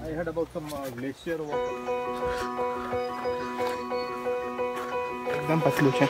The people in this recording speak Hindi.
I heard about some uh, glacier water. एकदम पतलू है